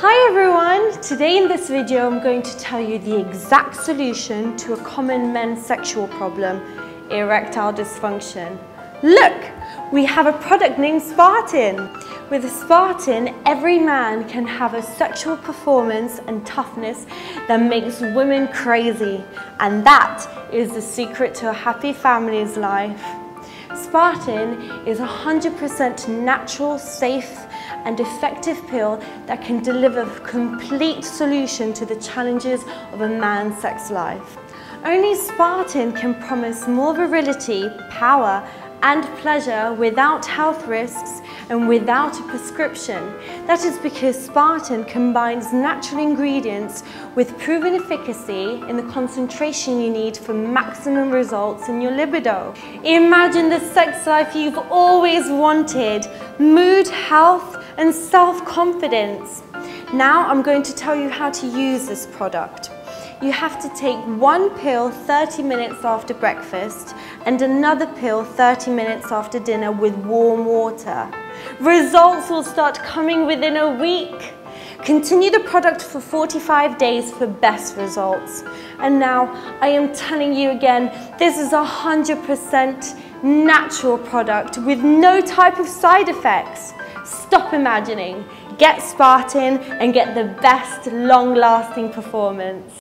Today in this video I'm going to tell you the exact solution to a common men's sexual problem, erectile dysfunction. Look, we have a product named Spartin. With Spartin, every man can have a sexual performance and toughness that makes women crazy. And that is the secret to a happy family's life. Spartin is 100% natural, safe and effective pill that can deliver a complete solution to the challenges of a man's sex life. Only Spartin can promise more virility, power and pleasure without health risks and without a prescription. That is because Spartin combines natural ingredients with proven efficacy in the concentration you need for maximum results in your libido. Imagine the sex life you've always wanted, mood, health and self-confidence. Now I'm going to tell you how to use this product you have to take one pill 30 minutes after breakfast and another pill 30 minutes after dinner with warm water. Results will start coming within a week. Continue the product for 45 days for best results. And now I am telling you again, this is a 100% natural product with no type of side effects. Stop imagining, get Spartin and get the best long-lasting performance.